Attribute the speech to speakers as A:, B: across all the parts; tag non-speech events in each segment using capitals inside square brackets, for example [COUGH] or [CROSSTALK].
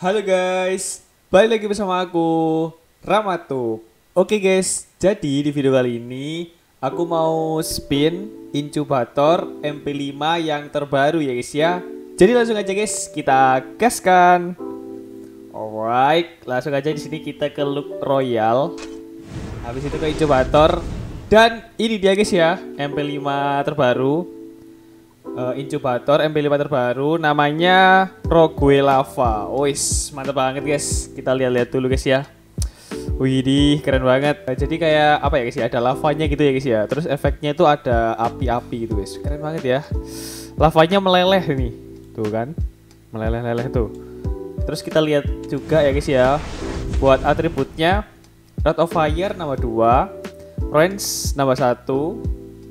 A: Halo guys, balik lagi bersama aku Ramato. Oke guys, jadi di video kali ini aku mau spin incubator MP5 yang terbaru ya guys ya. Jadi langsung aja guys, kita gaskan. Alright, langsung aja di sini kita ke look royal. Habis itu ke incubator dan ini dia guys ya, MP5 terbaru uh, incubator MP5 terbaru namanya Rogue Lava. Wis, mantap banget guys. Kita lihat-lihat dulu guys ya. Widih, keren banget. Nah, jadi kayak apa ya guys ya? Ada lavanya gitu ya guys ya. Terus efeknya itu ada api-api gitu guys. Keren banget ya. Lavanya meleleh ini. Tuh kan. Meleleh-leleh tuh. Terus kita lihat juga ya guys ya. Buat atributnya Rate of Fire nama 2, range nama 1,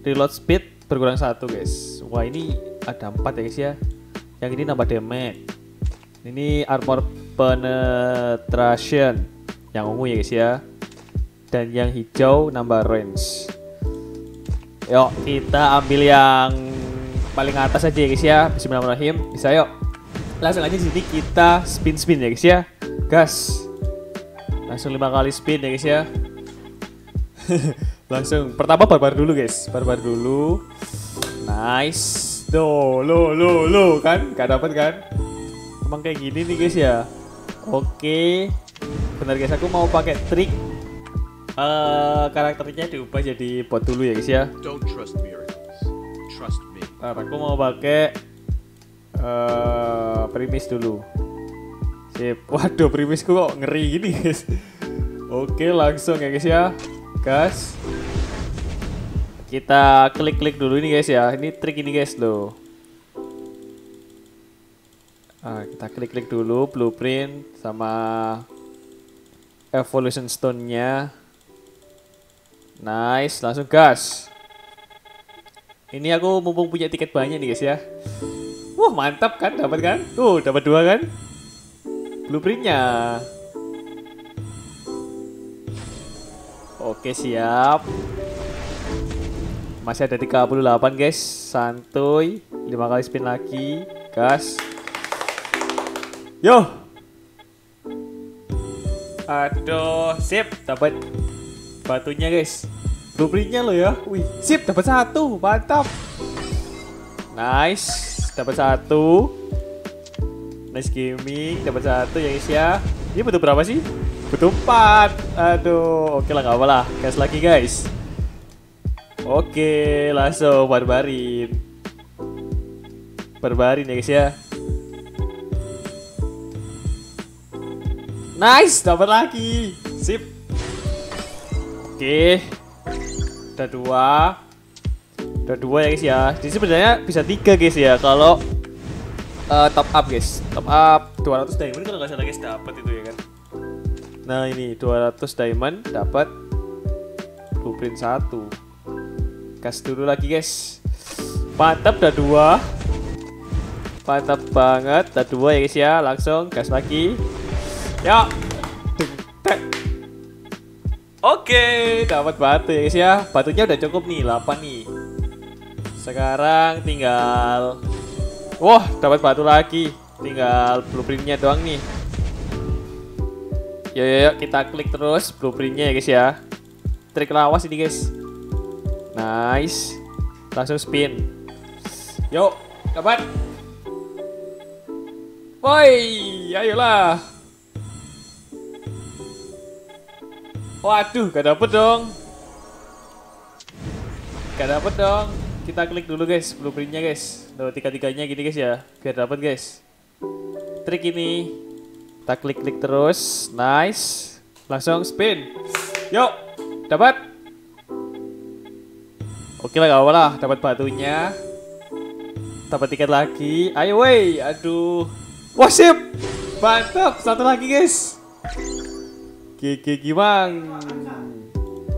A: reload speed berkurang satu guys. Wah ini ada empat ya guys ya. Yang ini nambah damage. Ini armor penetration yang ungu ya guys ya. Dan yang hijau nambah range. Yuk kita ambil yang paling atas aja ya guys ya. Bismillahirrahmanirrahim. Bisa yuk. Langsung aja sini kita spin spin ya guys ya. Gas. Langsung lima kali spin ya guys ya. [LAUGHS] Langsung pertama barbar dulu guys. Barbar dulu. Nice. Do, lo, lo, lo kan? Gak dapet kan? Emang kayak gini nih guys ya. Oke. Benar guys, aku mau pakai trik uh, karakternya diubah jadi bot dulu ya guys ya.
B: Don't trust miracles. Trust me.
A: Ntar aku mau pakai uh, primis dulu. Sip. Waduh, primisku kok ngeri gini guys. Oke, langsung ya guys ya. Gas. Kita klik-klik dulu ini guys ya. Ini trik ini guys loh. Ah, kita klik-klik dulu blueprint sama evolution stone-nya. Nice, langsung gas. Ini aku mumpung punya tiket banyak nih guys ya. Wah mantap kan, dapat kan? Tuh dapat dua kan? Blueprintnya. Oke siap. Masih ada 38 guys. Santuy. 5 kali spin lagi. Gas. Yo. Aduh, sip. Dapat batunya guys. Blueprintnya lo ya. Wih, sip. Dapat satu. Mantap. Nice. Dapat satu. Nice gaming. Dapat satu ya guys ya. Ini butuh berapa sih? Butuh empat. Aduh, oke lah nggak apa lah. Gas lagi guys. Oke, langsung barbarin. Barbarin ya guys ya. Nice, dapat lagi. Sip. Oke. Udah dua. Udah dua ya guys ya. Jadi sebenarnya bisa tiga guys ya kalau uh, top up guys. Top up 200 diamond kalau nggak salah guys dapat itu ya kan. Nah ini 200 diamond dapat blueprint satu. Gas dulu lagi guys. Mantap udah dua. Mantap banget udah dua ya guys ya. Langsung gas lagi. Ya. Oke, dapat batu ya guys ya. Batunya udah cukup nih, 8 nih. Sekarang tinggal Wah, dapat batu lagi. Tinggal blueprintnya doang nih. Yo yo, kita klik terus blueprintnya ya guys ya. Trik lawas ini guys. Nice. Langsung spin. Yuk, dapat. Woi, ayolah. Waduh, gak dapet dong. Gak dapet dong. Kita klik dulu guys, blueprintnya guys. Tuh, tiga-tiganya gini guys ya, biar dapet guys. Trik ini. Kita klik-klik terus. Nice. Langsung spin. Yuk, dapat. Oke lah, gak apa lah. Dapat batunya. Dapat tiket lagi. Ayo wey, aduh. Wah sip. Mantap, satu lagi guys. Gigi gimang.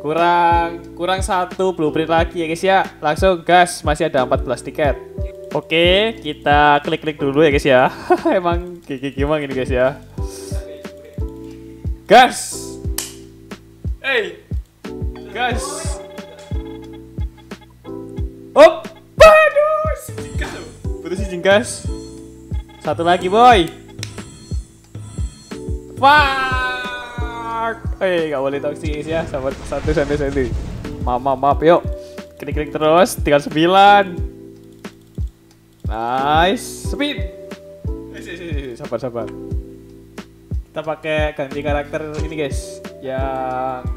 A: Kurang kurang satu blueprint lagi ya guys ya. Langsung gas, masih ada 14 tiket. Oke, kita klik-klik dulu ya guys ya. [LAUGHS] Emang gigi gimang ini guys ya. Gas. Hey. Gas. Si jingkas. Satu lagi, boy. Fuck. Eh, nggak boleh guys ya. Sahabat satu satu satu. Maaf, maaf, maaf. Yuk. Klik klik terus. Tinggal sembilan. Nice. Speed. Eh. Sabar, sabar. Kita pakai ganti karakter ini guys. Yang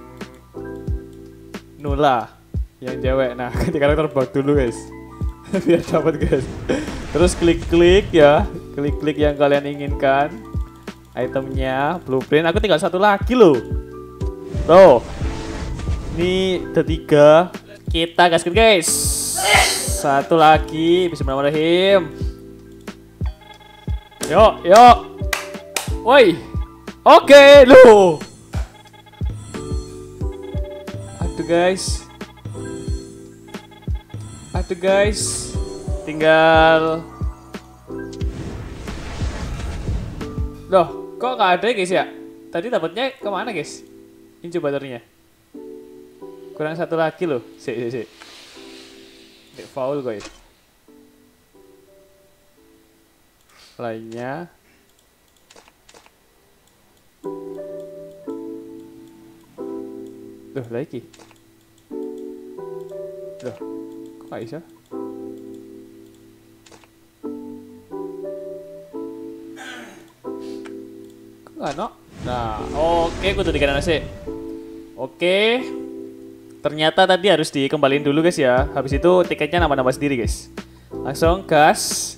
A: Nula. Yang cewek. Nah, [LAUGHS] ganti karakter bug dulu guys. [LAUGHS] Biar dapat guys. Terus klik-klik ya. Klik-klik yang kalian inginkan. Itemnya blueprint. Aku tinggal satu lagi loh. Tuh ini ketiga kita gaskan guys. Satu lagi. Bismillahirrahmanirrahim. Yuk yuk. Woi. Oke lo aduh guys aduh guys tinggal Loh, kok nggak ada guys ya? Tadi dapatnya ke mana guys? Incubatornya. Kurang satu lagi loh. Si, si, si. Dek foul guys. Lainnya. Loh, lagi. Loh, kok nggak bisa? Kok nggak no? Nah, oke, kudu dikanan nasi. Oke. Ternyata tadi harus dikembaliin dulu guys ya. Habis itu tiketnya nambah-nambah sendiri guys. Langsung gas.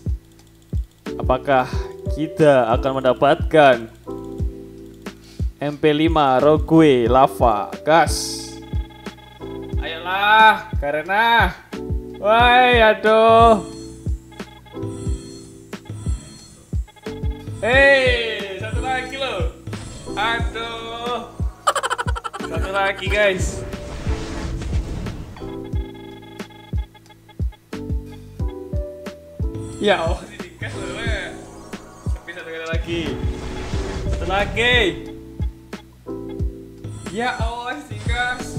A: Apakah kita akan mendapatkan MP5 Rogue Lava gas? Ayolah, karena Woi, aduh. Hei, satu lagi loh. Aduh. Satu lagi guys. Ya ini dikas loh. Tapi satu kali lagi. Satu lagi. Ya Allah, dikas.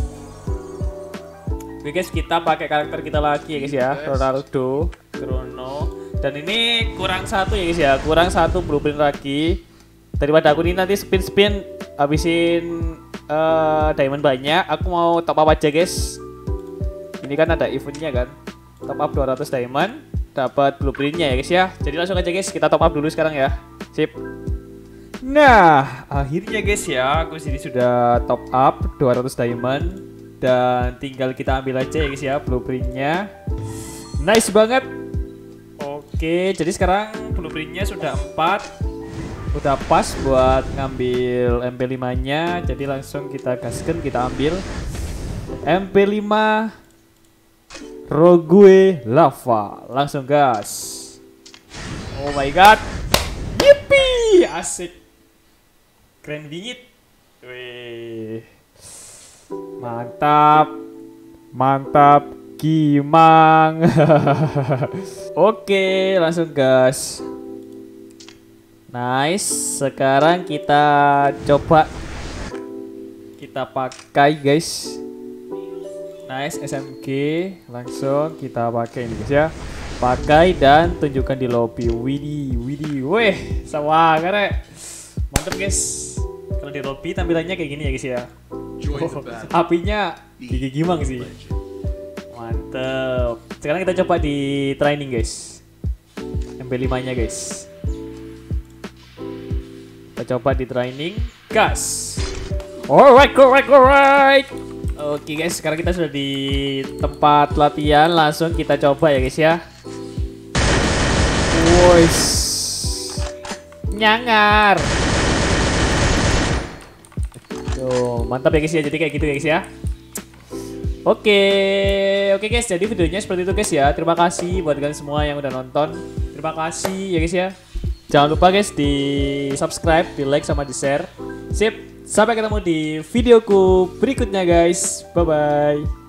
A: Oke guys, kita pakai karakter kita lagi ya guys ya, Ronaldo, Chrono. Dan ini kurang satu ya guys ya, kurang satu blueprint lagi. Daripada aku ini nanti spin-spin habisin eh, diamond banyak, aku mau top up aja guys. Ini kan ada eventnya kan, top up 200 diamond, dapat blueprintnya ya guys ya. Jadi langsung aja guys, kita top up dulu sekarang ya. Sip. Nah, akhirnya guys ya, aku sini sudah top up 200 diamond dan tinggal kita ambil aja ya guys ya blueprintnya. Nice banget. Oke, jadi sekarang blueprintnya sudah 4 Udah pas buat ngambil MP5-nya. Jadi langsung kita gaskan, kita ambil MP5 Rogue Lava. Langsung gas. Oh my god. Yippee, asik. Keren bingit. Wih. Mantap. Mantap Kimang. [LAUGHS] Oke, langsung gas. Nice. Sekarang kita coba kita pakai guys. Nice SMG langsung kita pakai ini guys ya. Pakai dan tunjukkan di lobby. Widih, widih. Weh, sawah kare. Mantap guys. Kalau di lobby tampilannya kayak gini ya guys ya. Oh, [LAUGHS] apinya gigi gimang sih. Mantep. Sekarang kita coba di training guys. MP5 nya guys. Kita coba di training. Gas. Alright, alright, alright. Oke guys, sekarang kita sudah di tempat latihan. Langsung kita coba ya guys ya. Wois. Nyangar. Tuh, mantap ya guys ya. Jadi kayak gitu ya guys ya. Oke, oke guys, jadi videonya seperti itu guys ya. Terima kasih buat kalian semua yang udah nonton. Terima kasih ya guys ya. Jangan lupa guys di subscribe, di like sama di share. Sip, sampai ketemu di videoku berikutnya guys. Bye bye.